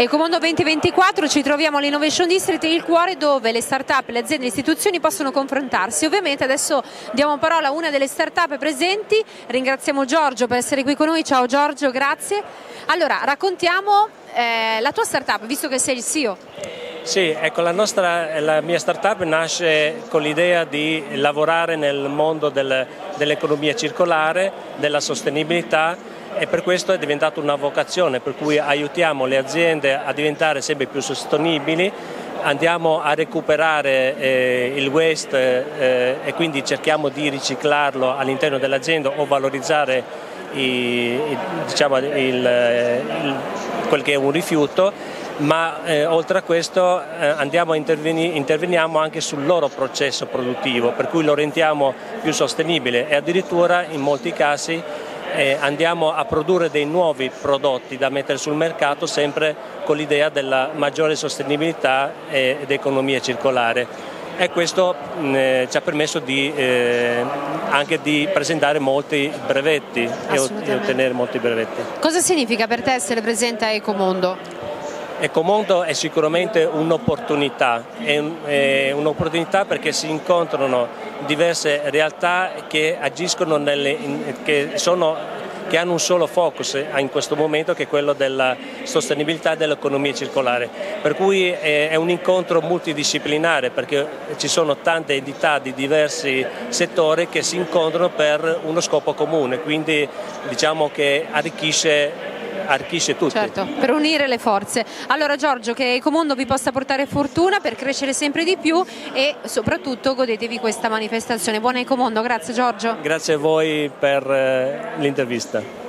Ecomondo 2024 ci troviamo all'Innovation District, il cuore dove le start-up, le aziende e le istituzioni possono confrontarsi. Ovviamente adesso diamo parola a una delle start-up presenti, ringraziamo Giorgio per essere qui con noi, ciao Giorgio, grazie. Allora, raccontiamo eh, la tua start-up, visto che sei il CEO. Sì, ecco, la, nostra, la mia startup nasce con l'idea di lavorare nel mondo del, dell'economia circolare, della sostenibilità e per questo è diventata una vocazione, per cui aiutiamo le aziende a diventare sempre più sostenibili, andiamo a recuperare eh, il waste eh, e quindi cerchiamo di riciclarlo all'interno dell'azienda o valorizzare i, diciamo, il, il, quel che è un rifiuto ma eh, oltre a questo eh, a interveni interveniamo anche sul loro processo produttivo, per cui lo rendiamo più sostenibile e addirittura in molti casi eh, andiamo a produrre dei nuovi prodotti da mettere sul mercato sempre con l'idea della maggiore sostenibilità ed economia circolare e questo eh, ci ha permesso di, eh, anche di presentare molti brevetti e ottenere molti brevetti. Cosa significa per te essere presente a Ecomondo? Ecomondo è sicuramente un'opportunità, è un'opportunità perché si incontrano diverse realtà che agiscono nelle, che, sono, che hanno un solo focus in questo momento che è quello della sostenibilità dell'economia circolare. Per cui è un incontro multidisciplinare perché ci sono tante entità di diversi settori che si incontrano per uno scopo comune, quindi diciamo che arricchisce arricchisce tutti. Certo, per unire le forze. Allora Giorgio, che Ecomondo vi possa portare fortuna per crescere sempre di più e soprattutto godetevi questa manifestazione. Buona Ecomondo, grazie Giorgio. Grazie a voi per eh, l'intervista.